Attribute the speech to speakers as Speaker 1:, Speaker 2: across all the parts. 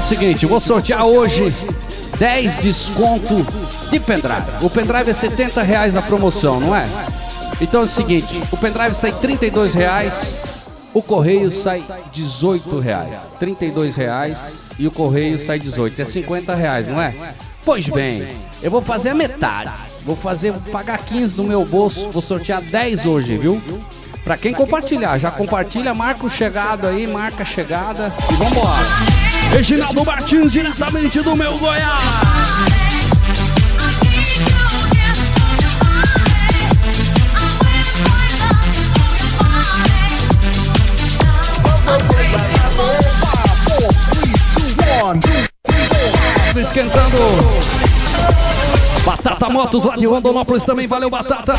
Speaker 1: o seguinte, vou sortear hoje 10 desconto de pendrive. O pendrive é 70 reais na promoção, não é? Então é o seguinte, o pendrive sai 32 reais, o correio sai 18 reais. 32 reais e o correio sai 18. É 50 reais, não é? Pois bem, eu vou fazer a metade. Vou fazer, vou pagar 15 no meu bolso, vou sortear 10 hoje, viu? Pra quem compartilhar, já compartilha, marca o chegado aí, marca a chegada e vambora. Reginaldo Martins, diretamente do meu Goiás. Esquentando. Batata Motos lá de Rondonópolis também, valeu Batata.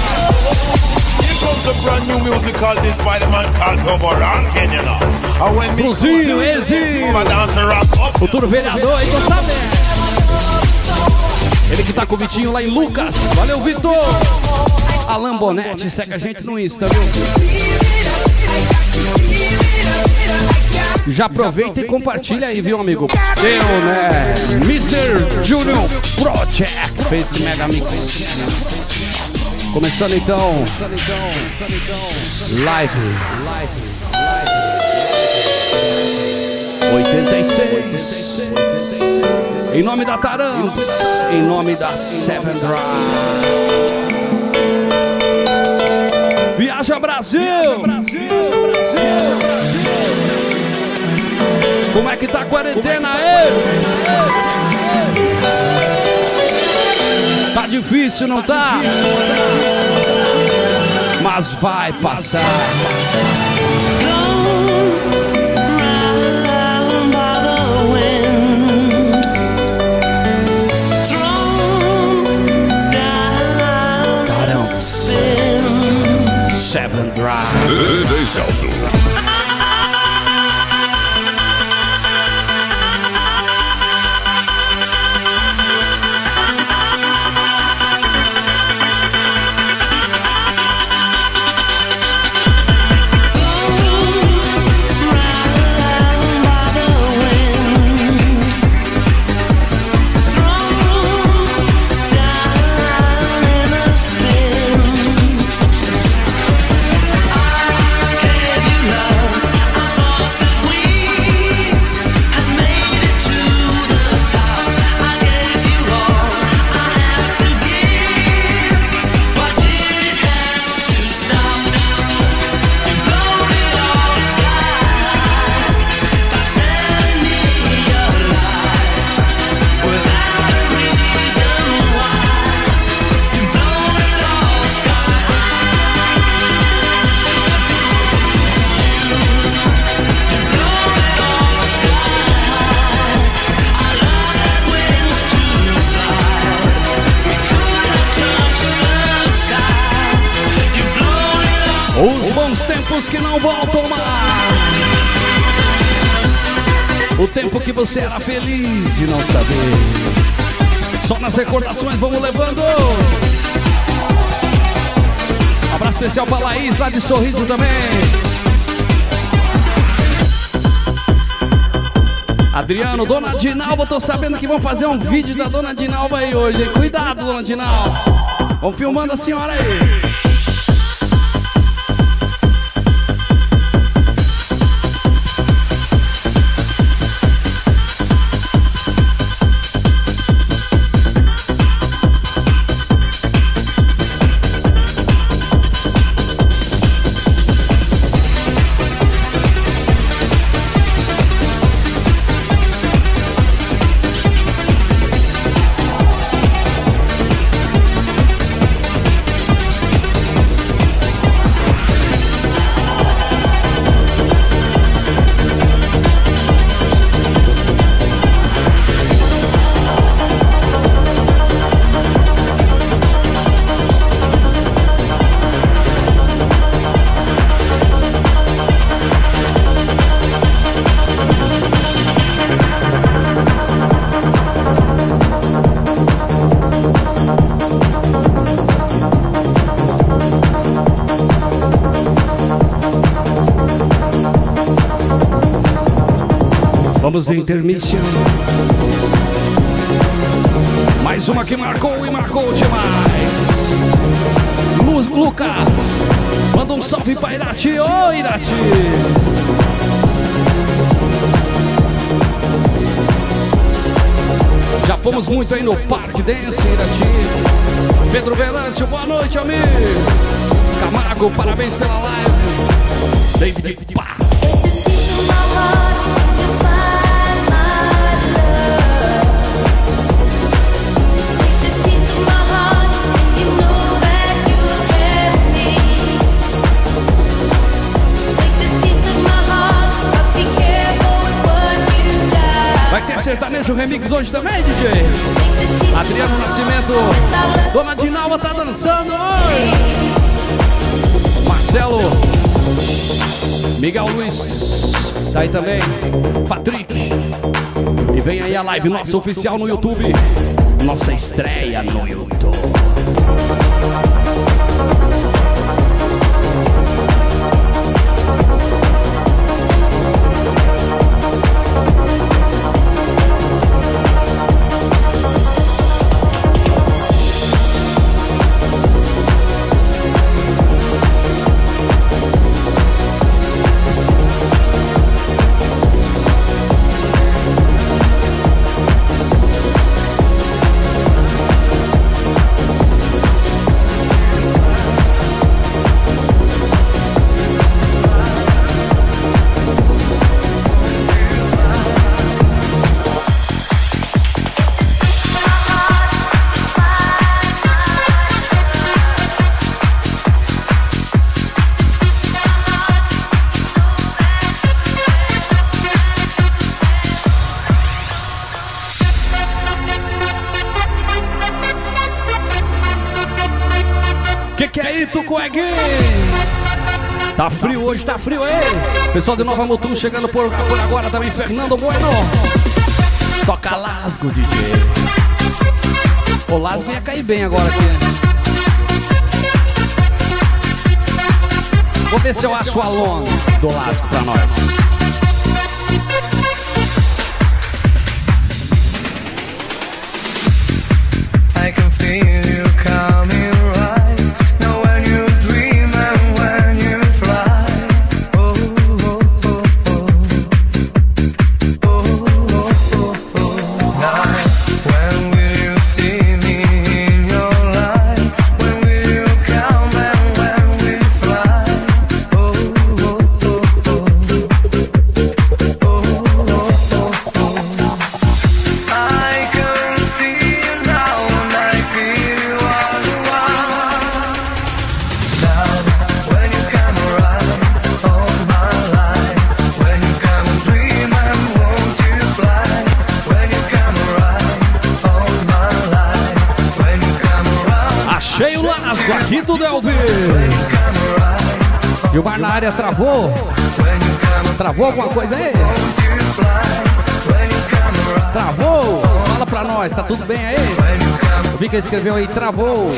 Speaker 1: Cruzinho, Ezi. Futuro vereador, aí sabendo. Ele que tá com o Vitinho lá em Lucas. Valeu, Vitor. Alan Bonetti, segue a gente no Insta, viu? Já aproveita e compartilha aí, viu, amigo? Eu, né? Mr. Junior Project fez esse mega mix. Começando então. Live. 86. Em nome da Taramps, em nome da Seven Drive. Viaja Brasil! Viaja Brasil! Como é que tá a quarentena aí? Tá difícil, não tá? Mas vai passar. Caramba. Seven Drive.
Speaker 2: DJ Celso.
Speaker 1: Você era feliz e não saber. Só nas recordações vamos levando. Abraço especial pra Laís lá de Sorriso também. Adriano, Dona Dinalva, tô sabendo que vão fazer um vídeo da Dona Dinalva aí hoje. hein? Cuidado, Dona Dinalva. Vamos filmando a senhora aí.
Speaker 3: Intermission. Mais uma que marcou e marcou demais. Lu Lucas, manda um salve pra Irati. Ô, oh, Irati. Já fomos muito aí no Parque Dance, Irati. Pedro Venâncio, boa noite, amigo. Camargo, parabéns pela live. David Pá. Sertanejo remix hoje também, DJ? Adriano Nascimento, Dona Dinalva tá dançando. Marcelo, Miguel Luiz, tá aí também. Patrick. E vem aí a live nossa oficial no YouTube. Nossa estreia no YouTube. Frio hoje, tá frio aí. Pessoal de Nova Mutum chegando por, por agora também. Fernando Bueno. Toca Lasgo, DJ. O Lasgo ia cair bem agora aqui. Vou ver se eu acho o Alon do Lasgo pra nós. Que escreveu aí, travou.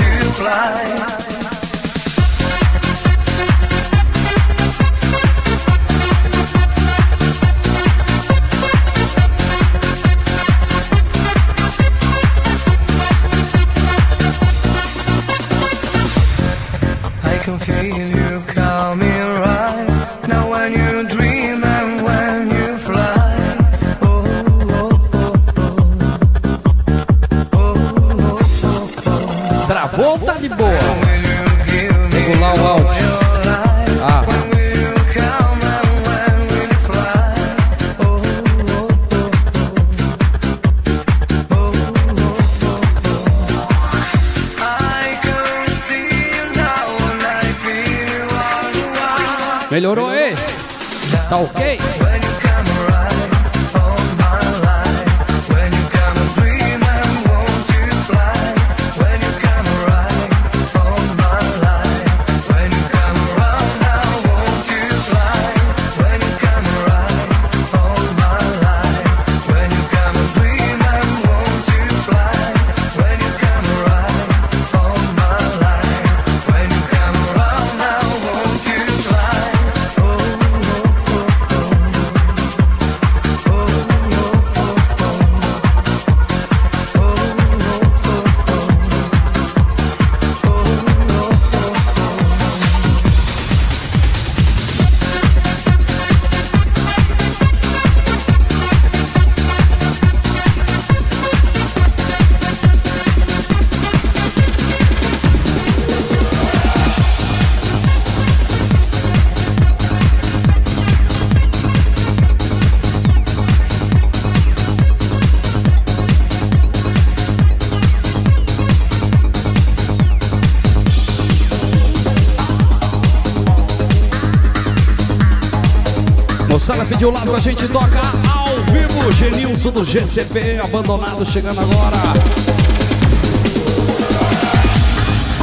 Speaker 2: Moçada pediu lá pra gente tocar ao vivo. Genilson do GCP, abandonado, chegando agora.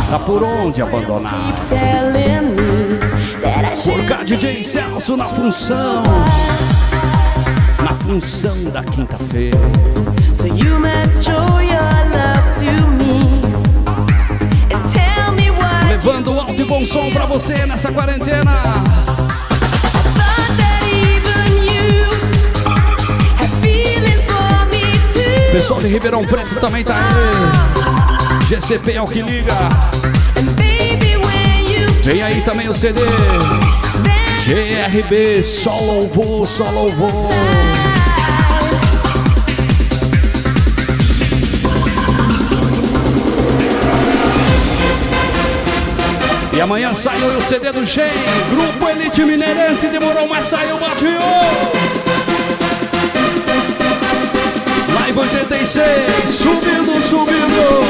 Speaker 2: Tá por onde abandonar? Por cá, DJ Celso na função. Na função da quinta-feira. So you must show your love to me. Levando alto e bom som pra você nessa quarentena. Pessoal de Ribeirão Preto também tá aí. GCP é o que liga. Vem aí também o CD. GRB, só louvor, só louvor. E amanhã saiu o CD do Shen, Grupo Elite Mineirense, demorou, mas saiu, bateu! Live 86, subindo, subindo.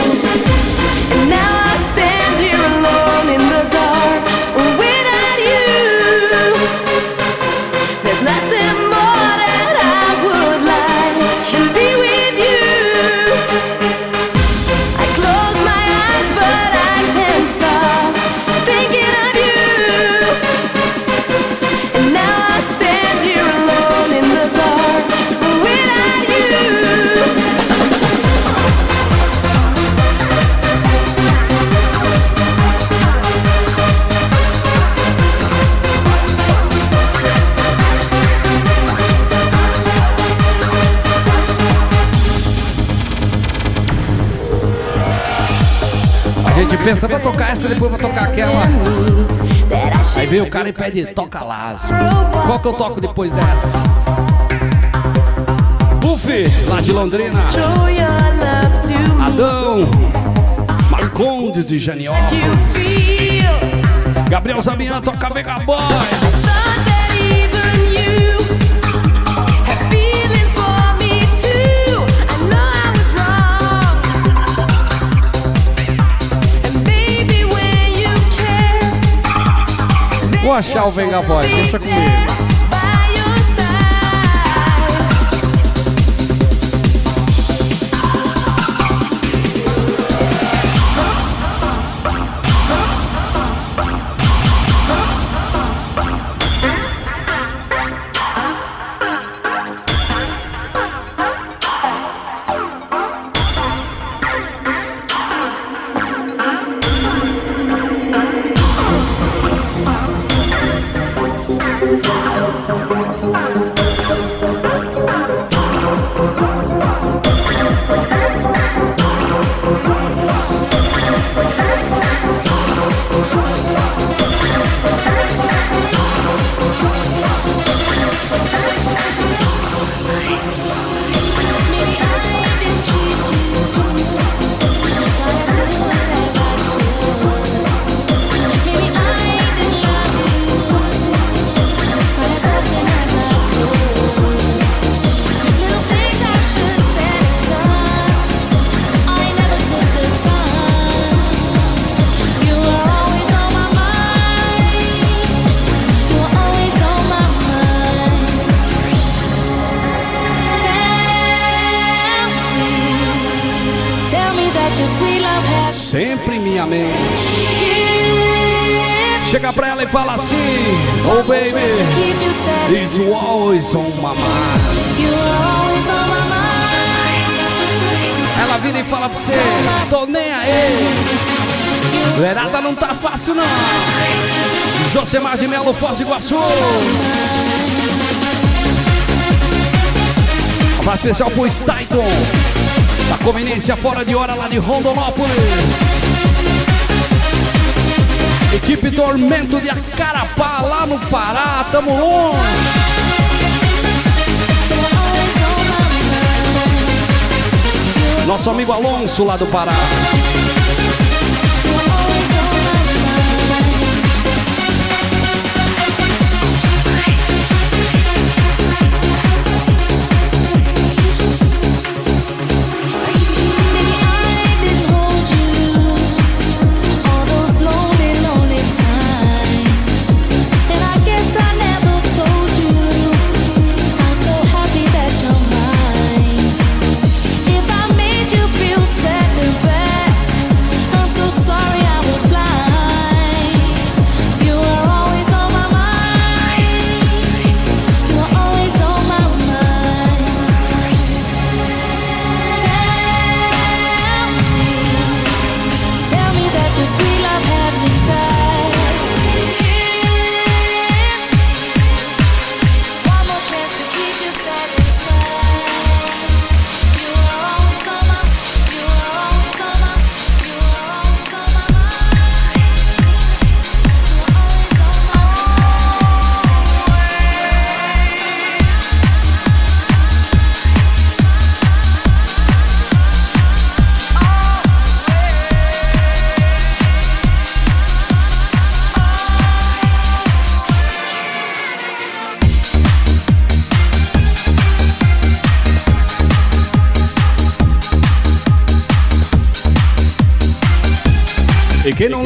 Speaker 2: Pensa, vai tocar essa, depois vai tocar aquela. Aí vem o cara e pede, toca laço. Qual que eu toco depois dessa? Buff, lá de Londrina. Adão, Marcondes de Janiópolis. Gabriel Zabian toca Vega Vou achar o Venga Boy, deixa comigo. Especial pro Staiton. Da conveniência fora de hora lá de Rondonópolis. Equipe Tormento de Acarapá lá no Pará, tamo longe. Nosso amigo Alonso lá do Pará.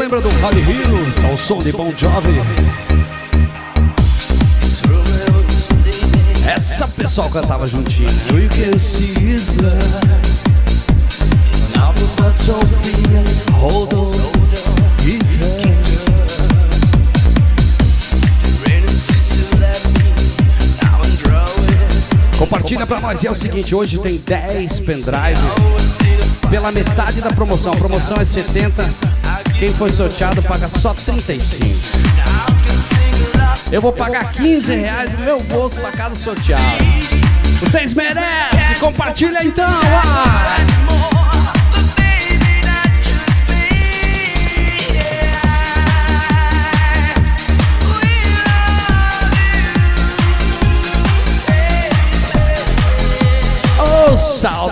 Speaker 1: Lembra do Vale Hills, ao som de Bon Jovi? Essa pessoal cantava juntinho. We can see his blood. Now the blood's so Hold on. Compartilha pra nós. E é o seguinte, hoje tem 10 pendrive pela metade da promoção. A promoção é 70. Quem foi sorteado paga só 35. Eu vou pagar 15 reais do meu bolso para cada sorteado. Vocês merecem! Compartilha então! Ah! saudade.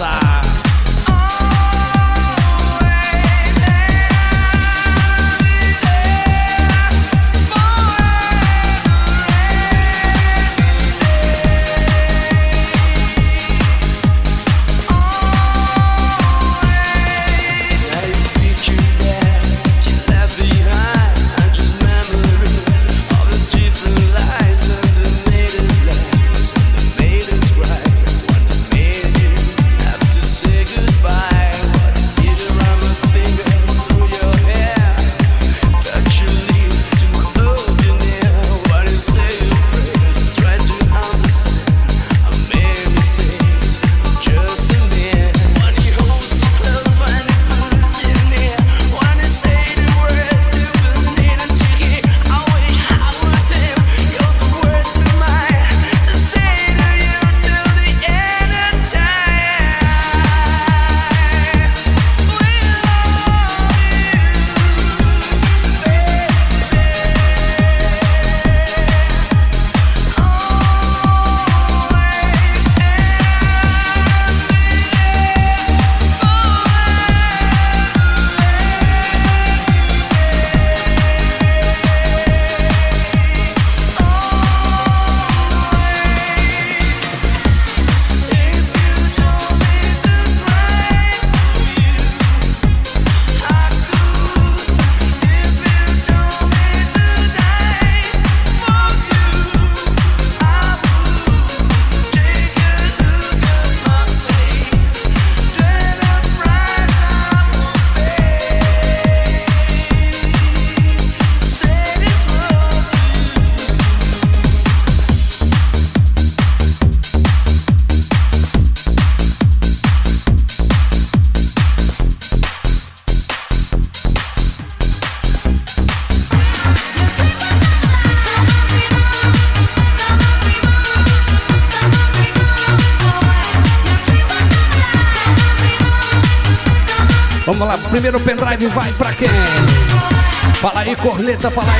Speaker 1: Aí, corneta, fala.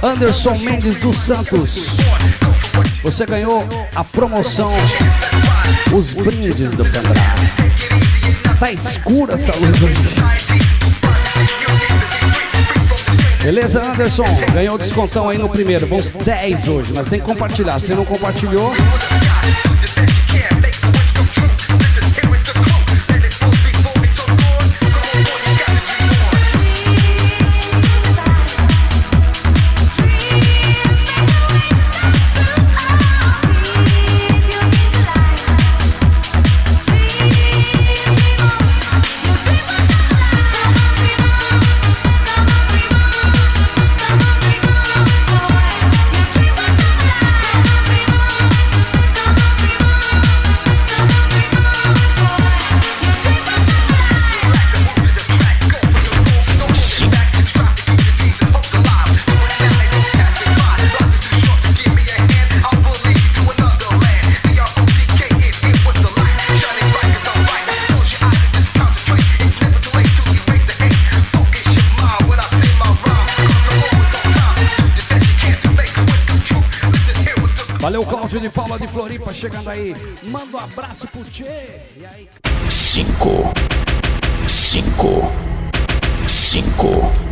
Speaker 1: Anderson Mendes dos Santos. Você ganhou a promoção, os brindes do pendrive. Tá escura essa luz Beleza, Anderson? Ganhou descontão aí no primeiro. Vamos 10 hoje, mas tem que compartilhar. Se não compartilhou, chegando aí. Manda um abraço pro Tchê. E aí?
Speaker 4: Cinco. Cinco. Cinco.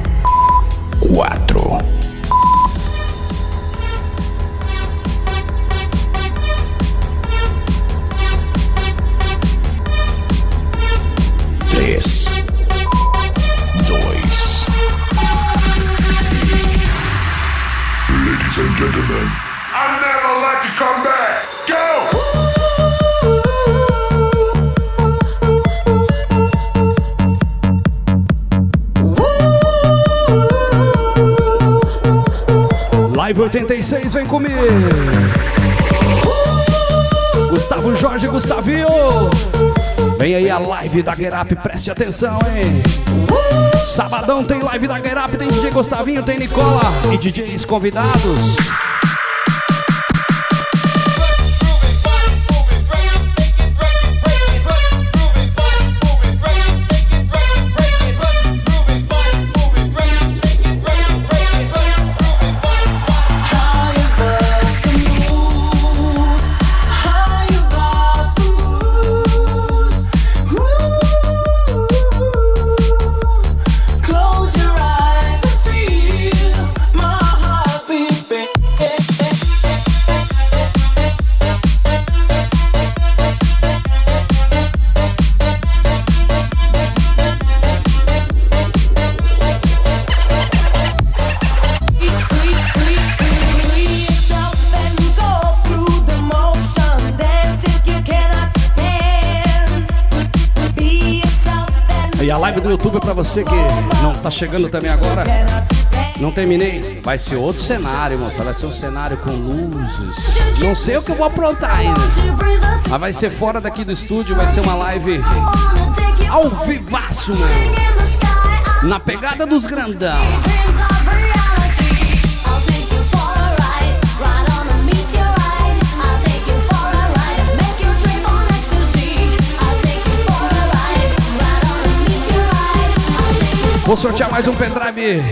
Speaker 1: 86, vem comigo. Gustavo Jorge Gustavinho. Vem aí a live da Gerap, preste atenção, hein? Sabadão tem live da Gerap, tem DJ Gustavinho, tem Nicola e DJs convidados. YouTube para você que não tá chegando também agora. Não terminei. Vai ser outro cenário, moça. Vai ser um cenário com luzes. Não sei o que eu vou aprontar ainda. Mas vai ser fora daqui do estúdio. Vai ser uma live ao vivaço, mano. Na pegada dos grandão. Vou sortear mais um pendrive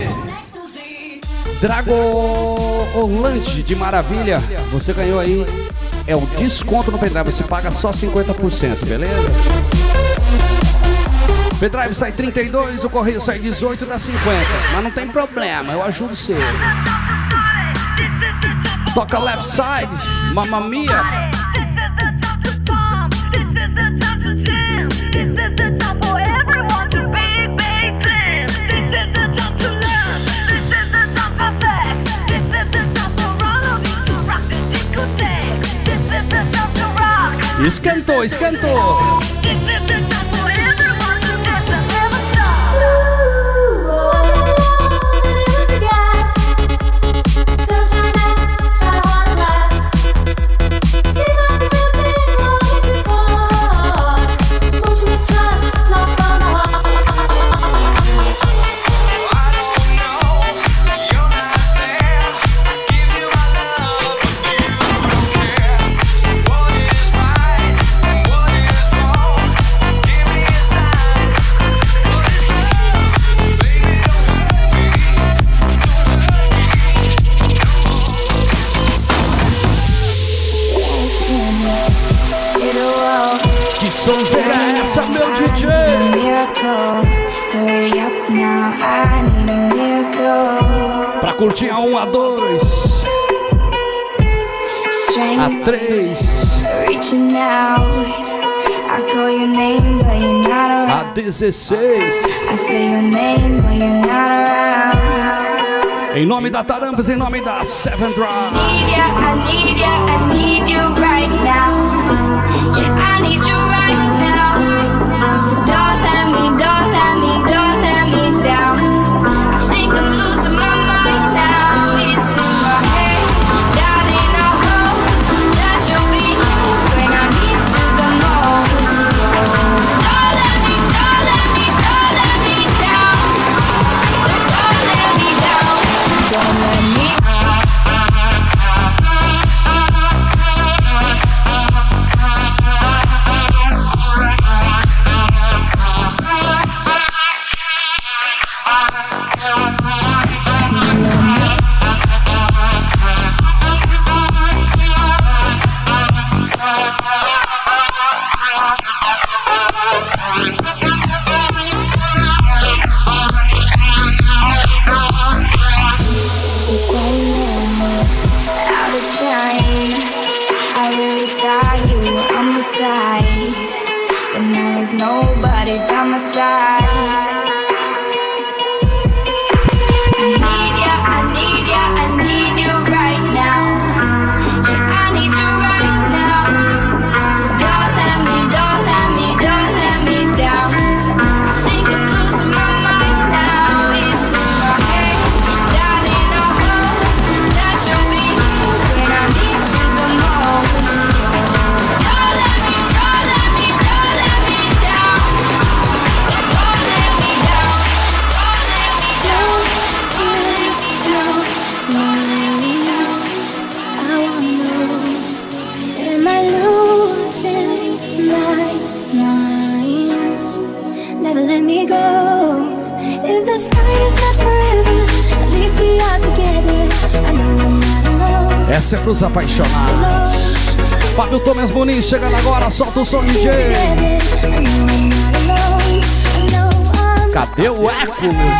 Speaker 1: Drago Orlante de Maravilha. Você ganhou aí. É o desconto no pendrive. Você paga só 50%, beleza? Pendrive sai 32, o correio sai 18, dá 50. Mas não tem problema, eu ajudo você. Toca left side, mamma mia. Esquentou, esquentou. Sonzeira essa, meu DJ? Pra curtir a 1, um, a 2 A 3 A 16 Em nome da Tarambas, em nome da Seven Drive Apaixonados. Fábio Thomas Muniz chegando agora, solta o som DJ. Cadê o eco, meu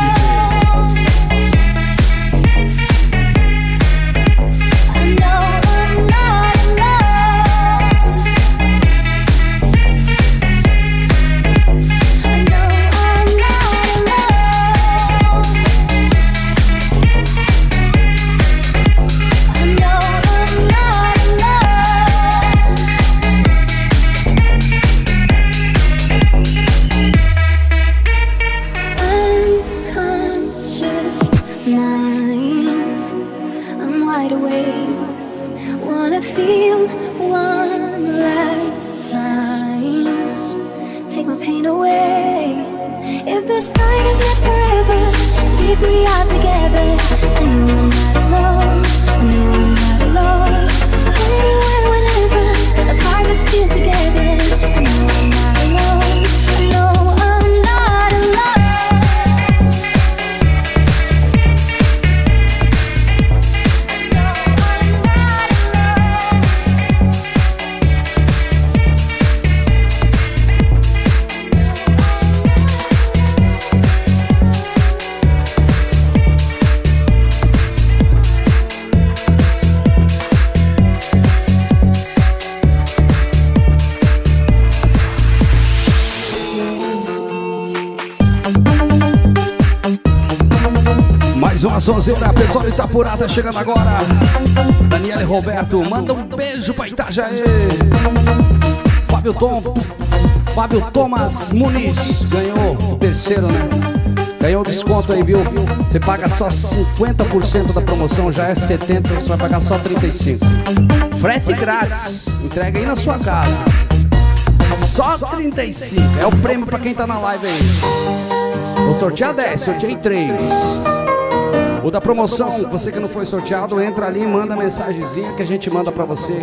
Speaker 1: DJ? sonzeira, pessoal Itapurada chegando agora. Daniela e Roberto, manda um beijo pra Itajaí. Fábio Tom, Fábio Thomas Muniz ganhou o terceiro, né? Ganhou desconto aí, viu? Você paga só 50% da promoção, já é 70, você vai pagar só 35. Frete grátis, entrega aí na sua casa. Só 35. É o prêmio pra quem tá na live aí. Vou sortear 10, sorteei 3. O da promoção, você que não foi sorteado, entra ali e manda mensagenzinha que a gente manda para você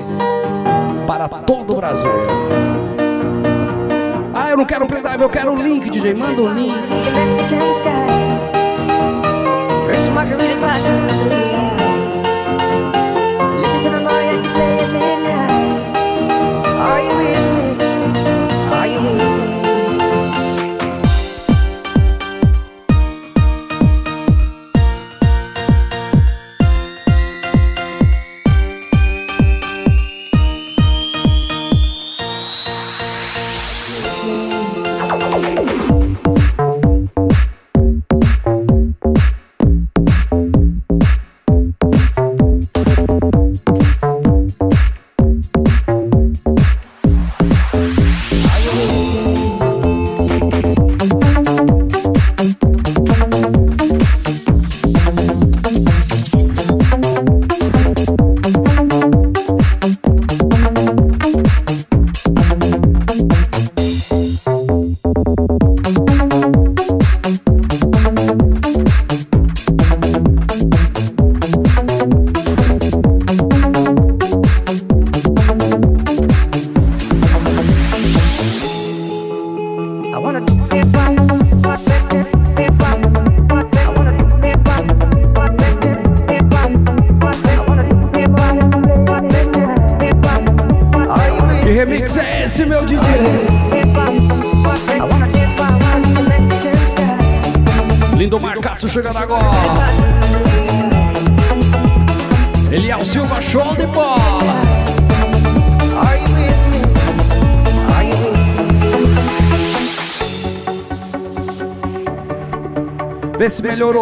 Speaker 1: para todo o Brasil. Ah, eu não quero pendrive, eu quero o link, DJ. Manda o link.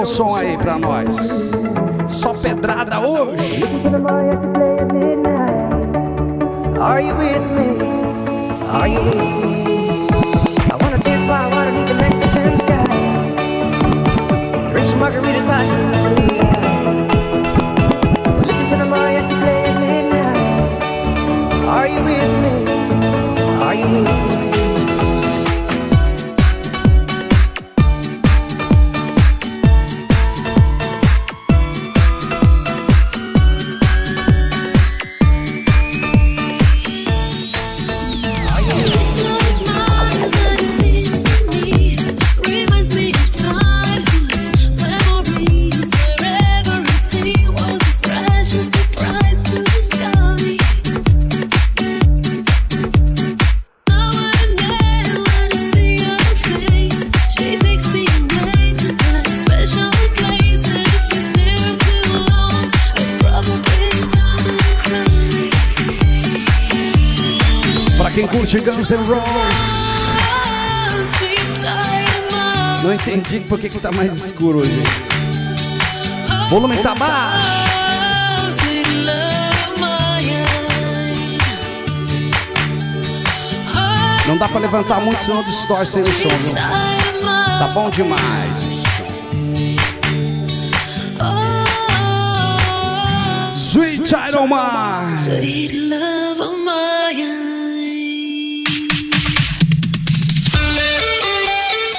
Speaker 1: Som aí pra nós. Guns N' Roses. Não entendi por que, que tá mais escuro hoje. Volume tá baixo. Não dá pra levantar muito, senão distorce o som, viu? Tá bom demais. Sweet Child of Mine.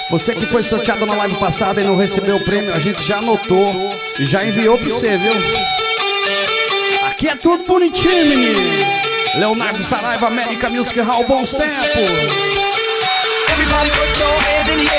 Speaker 1: Você que foi sorteado na live passada e não recebeu o prêmio, a gente já anotou e já enviou pra você, viu? Aqui é tudo bonitinho, menino. Leonardo Saraiva, América Music Hall, bons tempos.
Speaker 2: Everybody put your hands in the.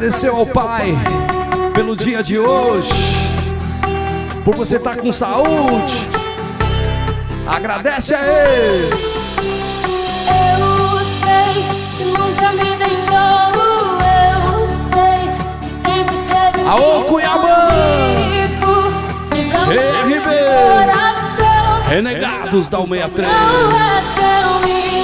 Speaker 1: Agradeceu ao Pai pelo dia de hoje? Por você estar com saúde? Agradece a Ele!
Speaker 5: Eu sei que nunca me deixou. Eu sei que sempre esteve
Speaker 1: Aô, Cuiabá! GRB! Renegados da 163.
Speaker 5: Não é seu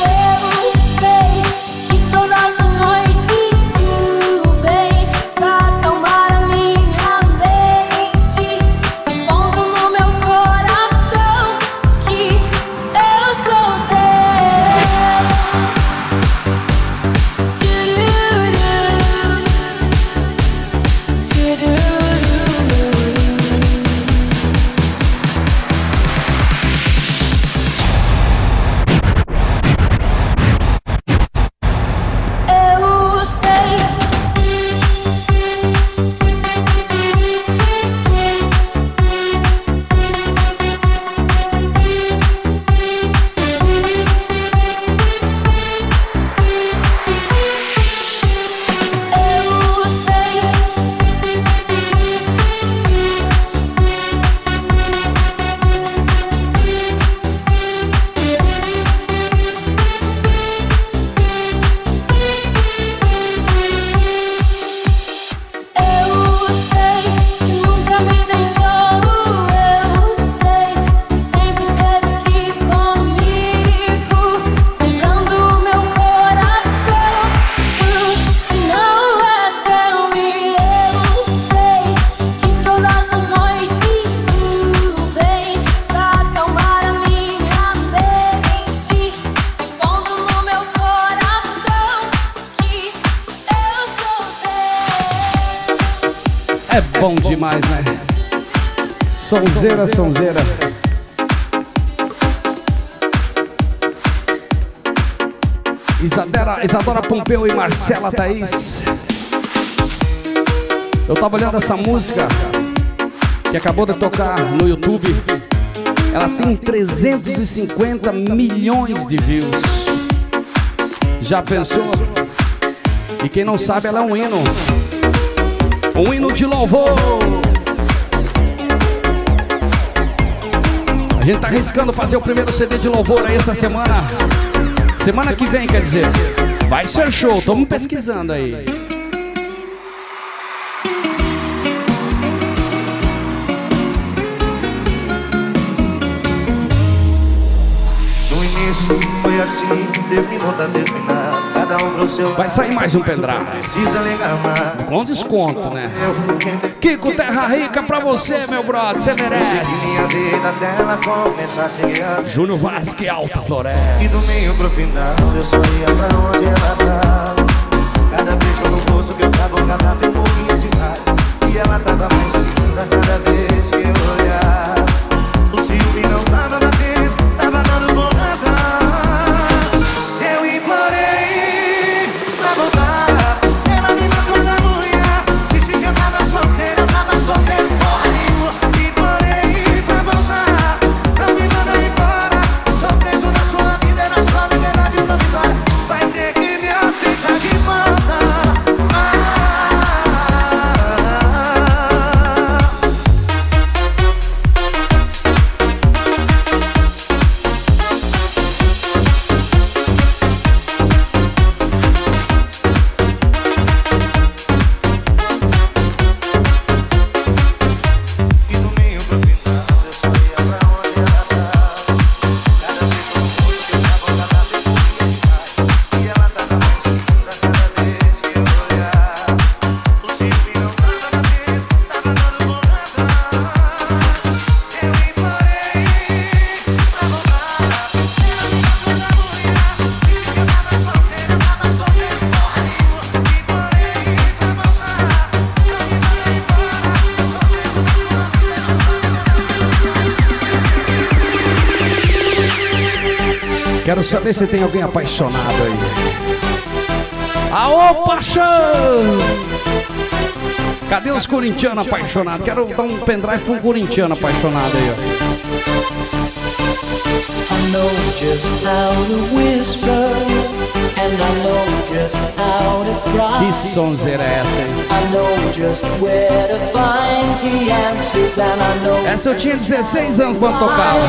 Speaker 1: Sonzeira. Isadora, Isadora Pompeu e Marcela Thaís. Eu tava olhando essa música que acabou de tocar no YouTube. Ela tem 350 milhões de views. Já pensou? E quem não sabe, ela é um hino Um hino de louvor. A gente tá arriscando fazer o primeiro CD de louvor aí essa semana. Semana que vem, quer dizer. Vai ser show, tamo pesquisando aí.
Speaker 3: No início foi assim, terminou, tá terminado. Cada um pro seu
Speaker 1: Vai sair mais um pendrive. Com desconto, né? Kiko Terra Rica pra você, meu brother, você merece. Júnior Vasque Alta Floresta.
Speaker 3: E do meio pro final eu só ia pra onde ela tava Cada beijo no bolso que eu tava cada vez morria de raiva E ela tava mais linda cada vez que eu olhava
Speaker 1: saber se tem alguém apaixonado aí. Aô, paixão! Cadê os corintianos apaixonados? Quero dar um pendrive pra um corintiano apaixonado aí, ó. Que sonzeira é essa, hein? Essa eu tinha 16 anos quando tocava.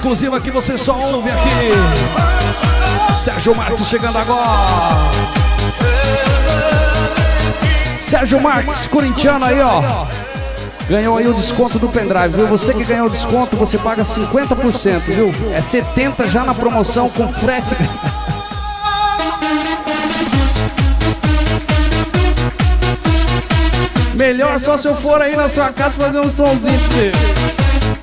Speaker 1: exclusiva que você só ouve aqui. Sérgio Marques chegando agora. Sérgio Marques, corintiano aí, ó. Ganhou aí o desconto do pendrive, viu? Você que ganhou o desconto, você paga 50%, viu? É 70 já na promoção com frete. Melhor só se eu for aí na sua casa fazer um somzinho pra você.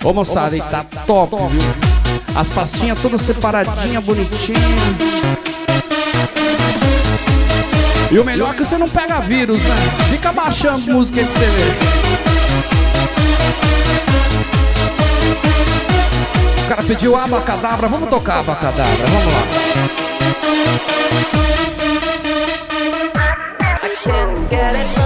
Speaker 1: Ô moçada, tá top, viu? As pastinhas todas separadinhas, bonitinhas. E o melhor é que você não pega vírus, né? Fica baixando música aí pra você ver.
Speaker 2: O cara pediu abacadabra, vamos tocar abacadabra, vamos lá.
Speaker 6: I can't get it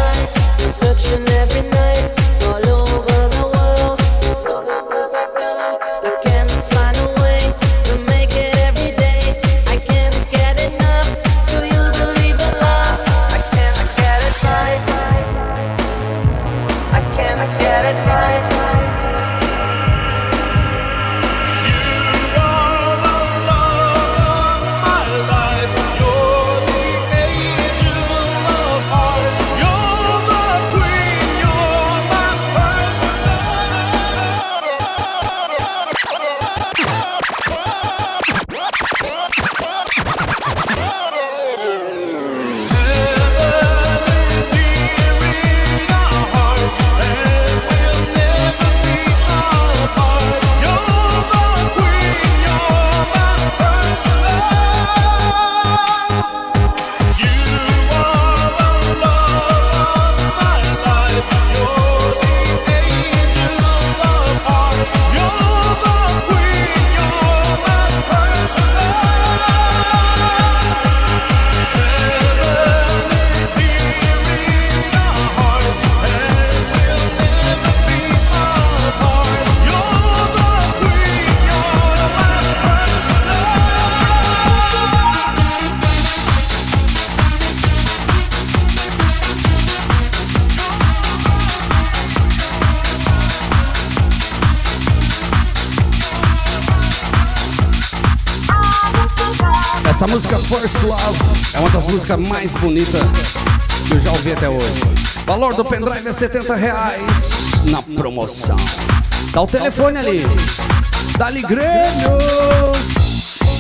Speaker 2: músicas mais bonitas que eu já ouvi até hoje. Valor do pendrive é 70 reais na promoção. Dá o telefone ali. Dá-lhe Grêmio.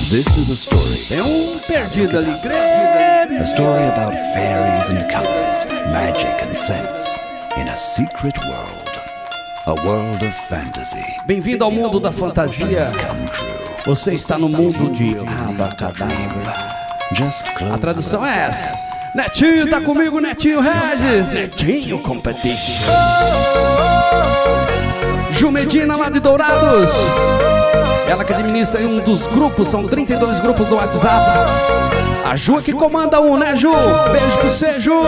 Speaker 4: This is a story.
Speaker 2: Tem um perdido ali. Grêmio.
Speaker 4: A story about fairies and colors, magic and sense, in a secret world. A world of fantasy.
Speaker 2: Bem-vindo ao mundo da fantasia. Você está no mundo de abacadabra. A tradução é essa. Netinho, tá comigo, Netinho Regis. Netinho Competition. Ju Medina lá de Dourados. Ela que administra um dos grupos, são 32 grupos do WhatsApp. A Ju é que comanda um, né, Ju? Beijo pra você, Ju.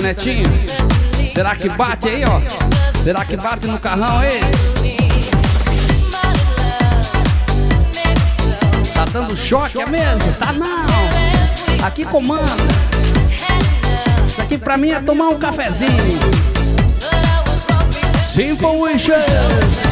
Speaker 2: Netinho. Será que bate aí, ó? Será que bate no carrão aí? Tá dando choque a mesa? Tá não. Aqui comanda. Isso aqui pra mim é tomar um cafezinho. Simple Wishes.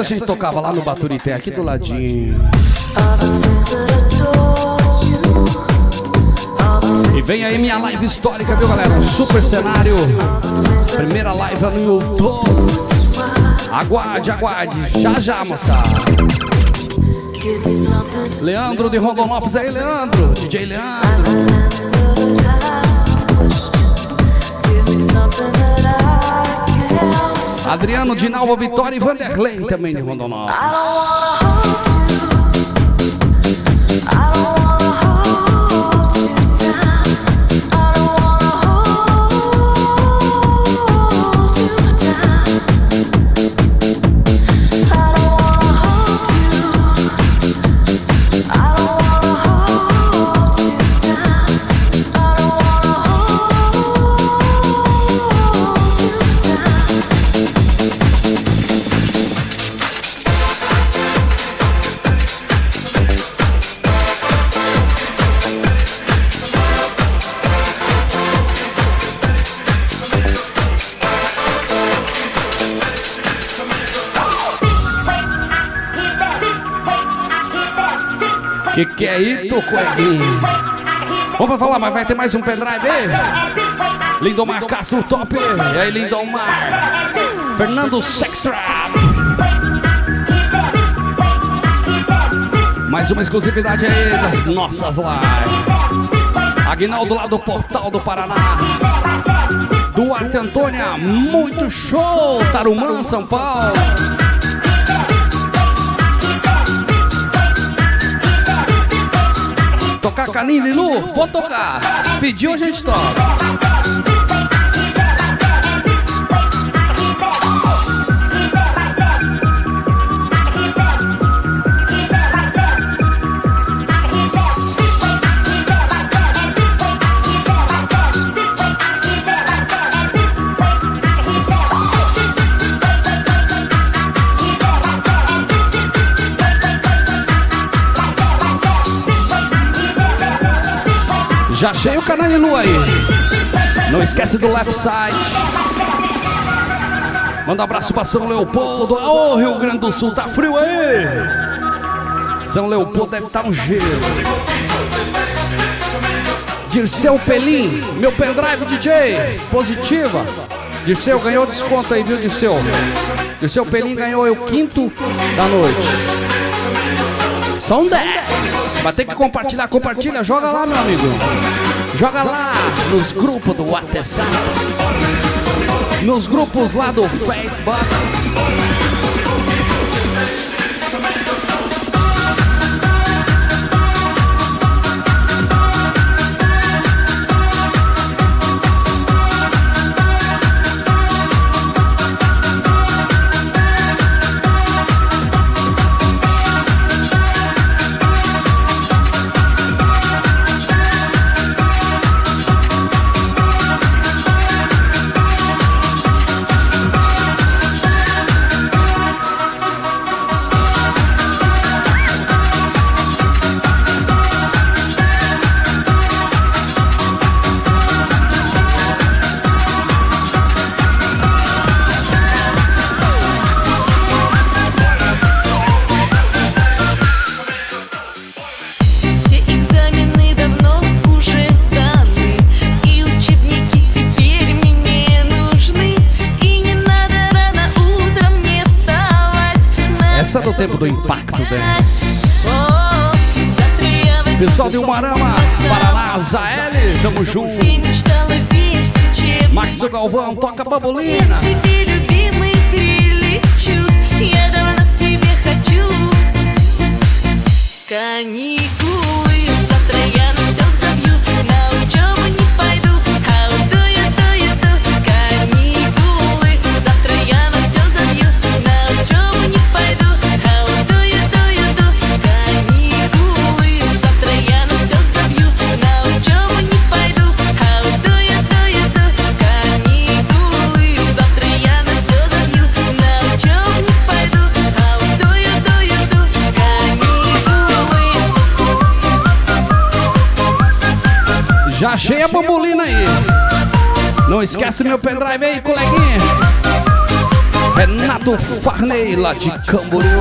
Speaker 1: Essa gente tocava lá no Baturité, aqui do ladinho. E vem aí minha live histórica, viu galera? Um super cenário. Primeira live no YouTube. Aguarde, aguarde. Já já, moçada. Leandro de Rondonópolis aí, Leandro. DJ Leandro. Adriano de Nalva Vitória e Vanderlei também de Rondonópolis. Que que é isso, coelhinho? Vamos falar, mas vai ter mais um pendrive aí? Lindomar Castro Top. E aí, Lindomar? Fernando Sectra. Mais uma exclusividade aí das nossas lives. Aguinaldo lá do Portal do Paraná. Duarte Antônia, muito show. Tarumã, São Paulo. Canine e Lu? Vou tocar. Pediu, a gente toca. Já achei o canal de Lu aí. Não esquece do left side. Manda um abraço pra São Leopoldo. Ô, Rio Grande do Sul, tá frio aí. São Leopoldo deve estar um gelo. Dirceu Pelim, meu pendrive DJ, positiva. Dirceu ganhou desconto aí, viu, Dirceu? Dirceu Pelim ganhou o quinto da noite. São 10. Vai ter que compartilhar, compartilha, joga lá, meu amigo. Joga lá nos grupos do WhatsApp. Nos grupos lá do Facebook. tempo do Impacto Dance.
Speaker 2: О, завтра я возьму
Speaker 1: Pessoal de Umarama, Paraná, Zael, tamo junto.
Speaker 2: И мечтала весь учебник
Speaker 1: Max Galvão, toca babolina.
Speaker 2: Я тебе, любимый, прилечу Я давно к тебе хочу Каникулы
Speaker 1: A bambolina aí. Não esquece do meu pendrive aí, coleguinha. Renato Farney, lá de Camboriú.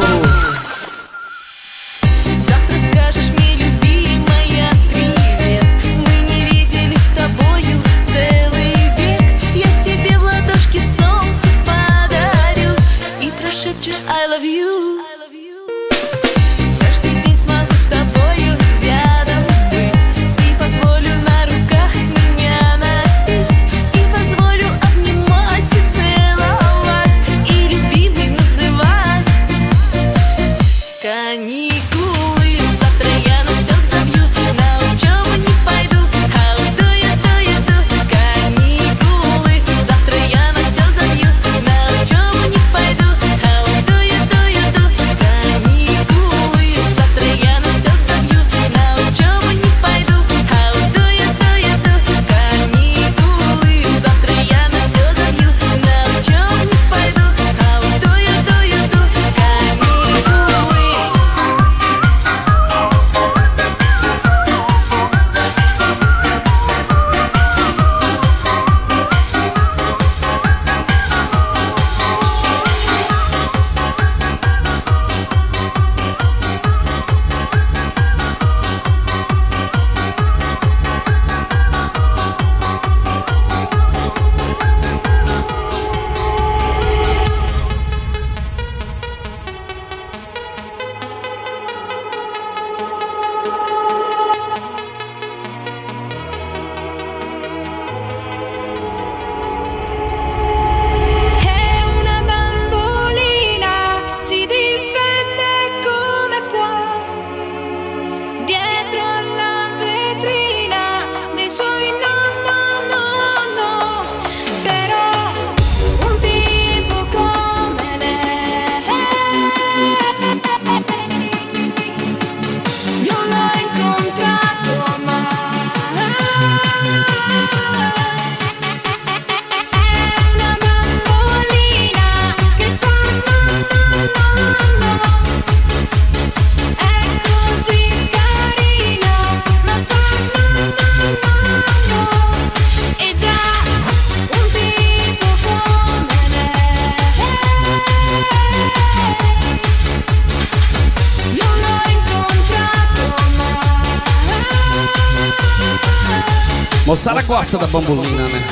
Speaker 1: Da bambolina, né?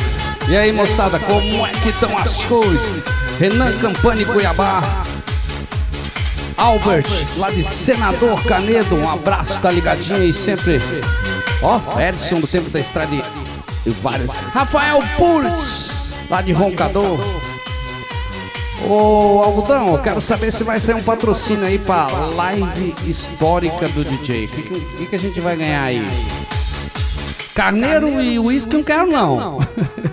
Speaker 1: E aí, moçada, como é que estão as coisas? Renan Campani, Cuiabá. Albert, lá de Senador Canedo, um abraço, tá ligadinho aí sempre. Ó, Edson do Tempo da Estrada e vários. Rafael Purtz, lá de Roncador. Ô, Algodão, eu quero saber se vai sair um patrocínio aí pra live histórica do DJ. O que, que que a gente vai ganhar aí? Carneiro e uísque eu não quero não.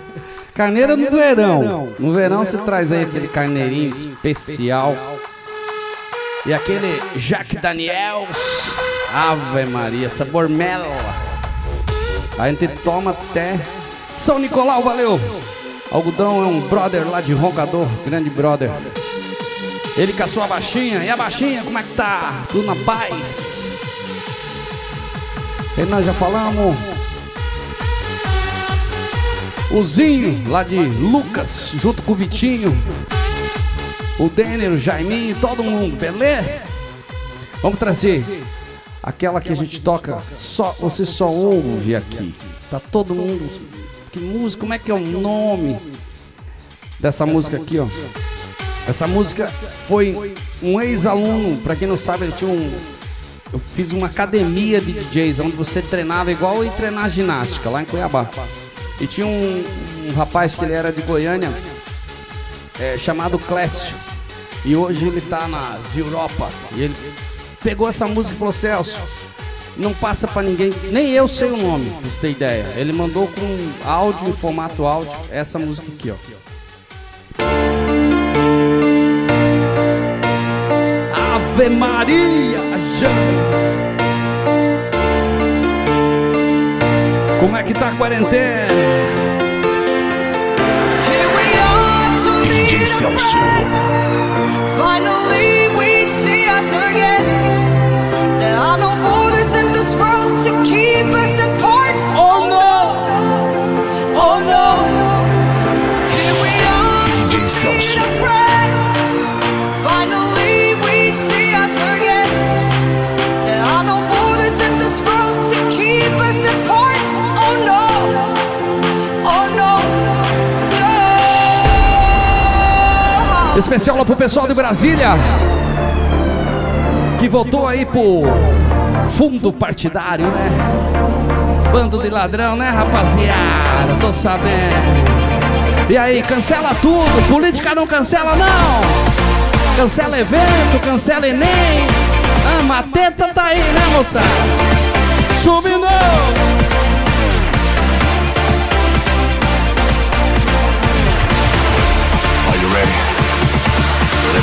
Speaker 1: Carneiro no verão. No verão você traz aí aquele carneirinho especial. E aquele Jack Daniels. Ave Maria, sabor mel. A gente toma até São Nicolau, valeu. Algodão é um brother lá de Roncador, grande brother. Ele com a baixinha. E a baixinha, como é que tá? Tudo na paz? E nós já falamos. O Zinho, lá de Lucas, junto com o Vitinho. O Denner, o Jaiminho, todo mundo, beleza? Vamos trazer aquela que a gente toca, só você só ouve aqui. Tá todo mundo. Que música, como é que é o nome dessa música aqui, ó? Essa música foi um ex-aluno, pra quem não sabe, ele tinha um. Eu fiz uma academia de DJs, onde você treinava igual e treinar ginástica, lá em Cuiabá. E tinha um, um rapaz que ele era de Goiânia, é, chamado Clécio. E hoje ele tá nas Europa. E ele pegou essa música e falou, Celso, não passa pra ninguém, nem eu sei o nome, pra você ter ideia. Ele mandou com áudio, em formato áudio, essa música aqui, ó. Ave Maria, Jean. Como é que tá a quarentena?
Speaker 5: Here we are to meet
Speaker 4: DJ Celso.
Speaker 5: Finally, we see us again. There are no borders in this world to keep us
Speaker 1: Especial lá pro pessoal de Brasília. Que votou aí pro fundo partidário, né? Bando de ladrão, né, rapaziada? Tô sabendo. E aí, cancela tudo. Política não cancela, não. Cancela evento, cancela Enem. Ah, Mateta tá aí, né, moçada? Subindo!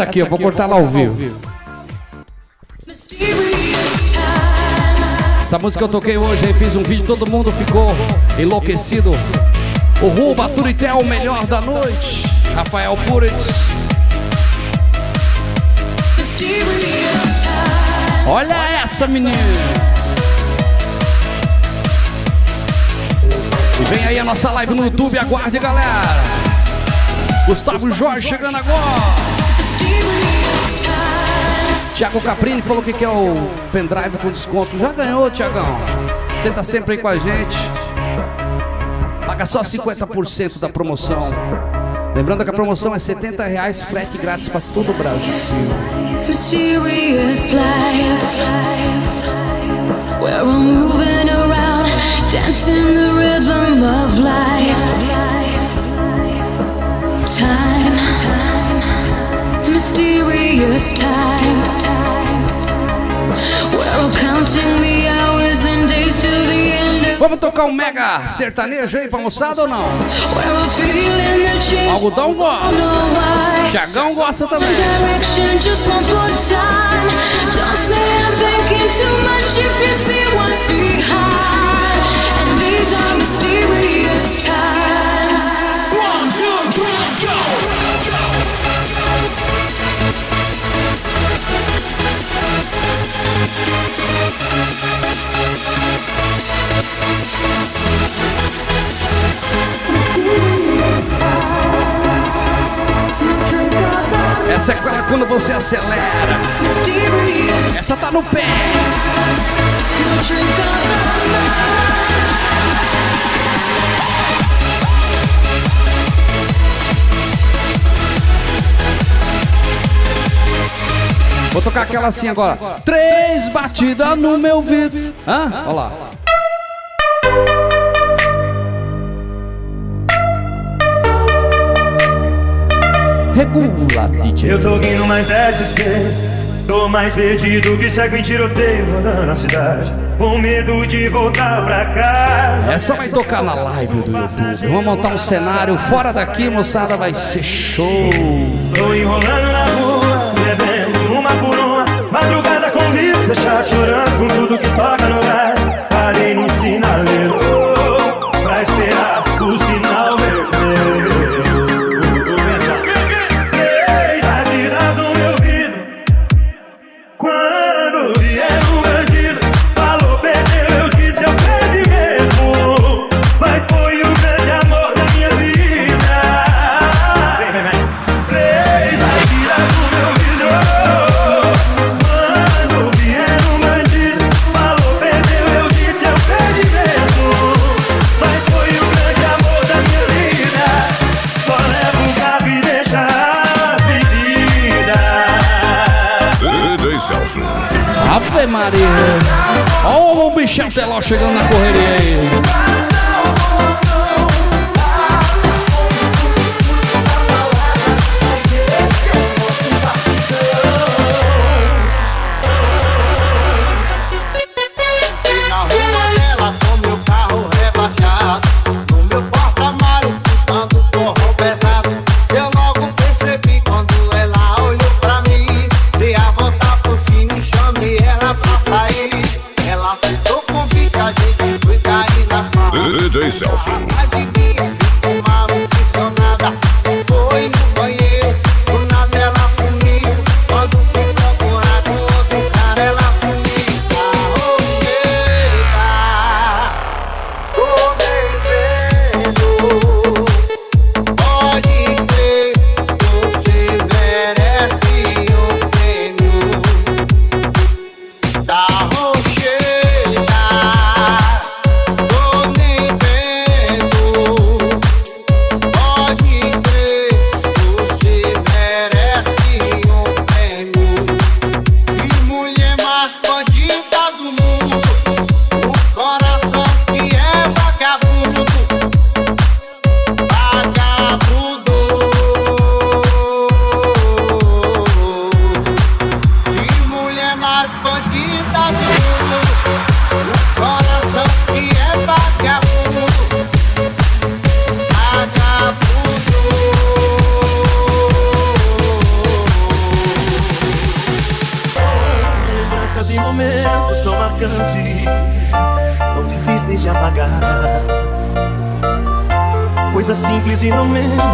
Speaker 1: Essa aqui eu vou cortar lá ao vivo. Essa música eu toquei hoje aí, fiz um vídeo, todo mundo ficou enlouquecido. O Ru Baturitel, o melhor da noite. Rafael Puritz. Olha essa, menina. E vem aí a nossa live no YouTube, aguarde, galera. Gustavo Jorge chegando agora. Tiago Caprini falou que quer o pendrive com desconto. Já ganhou, Tiagão. Você tá sempre aí com a gente. Paga só 50% da promoção. Lembrando que a promoção é 70 reais, frete grátis para todo o Brasil.
Speaker 2: Mysterious life. Where we're moving around, dancing the rhythm of life. Time. Mysterious time. Where we're counting the hours and days till the end
Speaker 1: Vamos tocar um mega sertanejo aí pra moçada ou não? Algodão gosta. Tiagão gosta também.
Speaker 2: direction just one more time. Don't say I'm thinking too much if you see what's behind.
Speaker 1: Essa é quando você acelera. Essa tá no pé. Vou tocar aquela assim agora. Três batidas no meu ouvido. Hã? Olha lá. Regula, DJ.
Speaker 7: Eu tô rindo, mas é desespero. Tô mais perdido que segue em tiroteio rodando a cidade. Com medo de voltar pra casa.
Speaker 1: Essa vai tocar na live do YouTube. Vamos montar um cenário fora daqui, moçada. Vai ser show.
Speaker 7: Tô enrolando na rua, bebendo uma por uma. Madrugada com deixar chorando com tudo que toca Coisas simples e